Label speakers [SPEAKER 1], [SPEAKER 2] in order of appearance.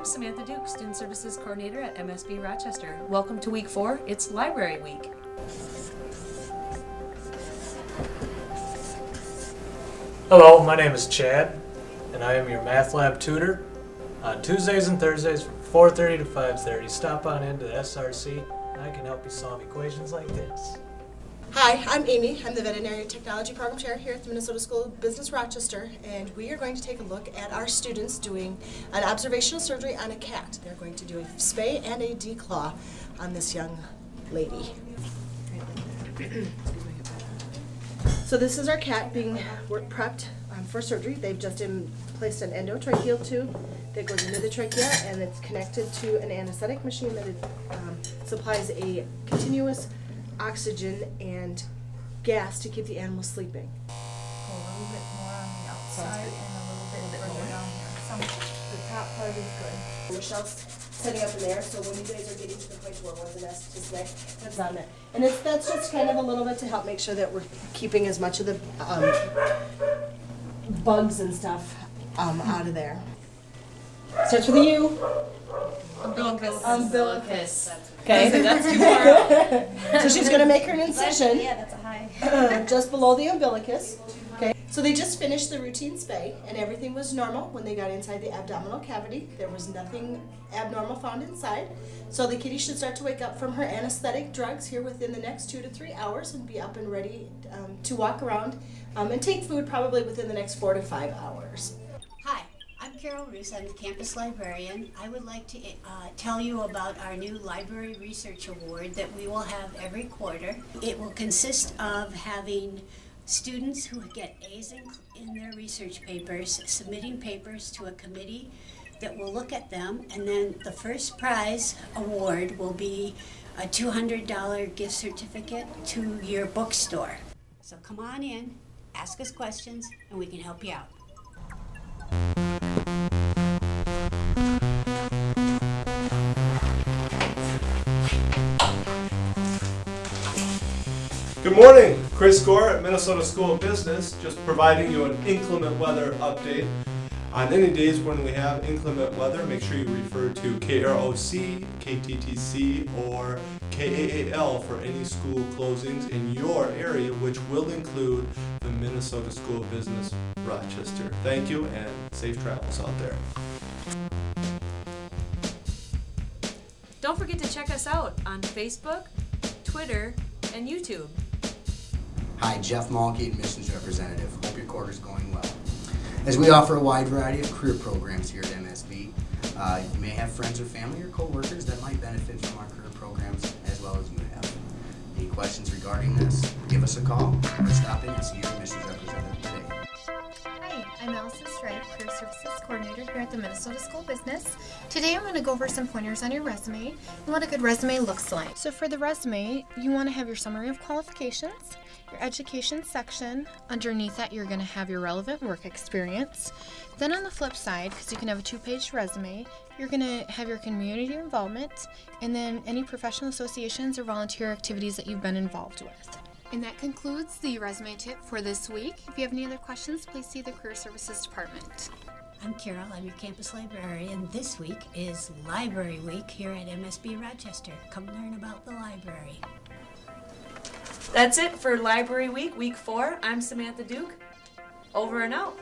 [SPEAKER 1] I'm Samantha Duke, Student Services Coordinator at MSB Rochester. Welcome to week four. It's Library Week.
[SPEAKER 2] Hello, my name is Chad, and I am your math lab tutor. On Tuesdays and Thursdays from 4.30 to 5.30, stop on into the SRC, and I can help you solve equations like this.
[SPEAKER 3] Hi, I'm Amy. I'm the Veterinary Technology Program Chair here at the Minnesota School of Business Rochester, and we are going to take a look at our students doing an observational surgery on a cat. They're going to do a spay and a declaw on this young lady. So this is our cat being work prepped um, for surgery. They've just placed an endotracheal tube that goes into the trachea, and it's connected to an anesthetic machine that um, supplies a continuous oxygen and gas to keep the animal sleeping.
[SPEAKER 4] Go a little bit more on the outside and a little bit further down here. Some, the top part is good.
[SPEAKER 3] Michelle's setting up in there, so when you guys are getting to the point where one's an S to snake, that's on there. And it's, that's just kind of a little bit to help make sure that we're keeping as much of the, um, bugs and stuff, um, out of there. Starts with a U.
[SPEAKER 4] Umbilicus.
[SPEAKER 3] Umbilicus.
[SPEAKER 4] Okay, so that's too far.
[SPEAKER 3] So she's gonna make her an incision.
[SPEAKER 4] Yeah, that's a high.
[SPEAKER 3] just below the umbilicus. Okay. So they just finished the routine spay, and everything was normal when they got inside the abdominal cavity. There was nothing abnormal found inside. So the kitty should start to wake up from her anesthetic drugs here within the next two to three hours and be up and ready um, to walk around um, and take food probably within the next four to five hours.
[SPEAKER 5] Carol Roos. I'm the campus librarian. I would like to uh, tell you about our new Library Research Award that we will have every quarter. It will consist of having students who get A's in, in their research papers submitting papers to a committee that will look at them, and then the first prize award will be a $200 gift certificate to your bookstore. So come on in, ask us questions, and we can help you out.
[SPEAKER 6] Good morning, Cris Gore at Minnesota School of Business, just providing you an inclement weather update. On any days when we have inclement weather, make sure you refer to KROC, KTTC, or KAAL for any school closings in your area, which will include the Minnesota School of Business Rochester. Thank you and safe travels out there.
[SPEAKER 1] Don't forget to check us out on Facebook, Twitter, and YouTube.
[SPEAKER 7] Hi, Jeff Malky, admissions representative. Hope your quarter's going well. As we offer a wide variety of career programs here at MSB, uh, you may have friends or family or coworkers that might benefit from our career programs as well as you have. Any questions regarding this, give us a call or stop in and see your admissions representative
[SPEAKER 8] I'm Allison Stripe, Career Services Coordinator here at the Minnesota School Business. Today I'm going to go over some pointers on your resume and what a good resume looks like. So for the resume, you want to have your summary of qualifications, your education section. Underneath that, you're going to have your relevant work experience. Then on the flip side, because you can have a two-page resume, you're going to have your community involvement and then any professional associations or volunteer activities that you've been involved with. And that concludes the resume tip for this week. If you have any other questions, please see the Career Services Department.
[SPEAKER 5] I'm Carol, I'm your campus librarian. This week is Library Week here at MSB Rochester. Come learn about the library.
[SPEAKER 1] That's it for Library Week, week four. I'm Samantha Duke. Over and out.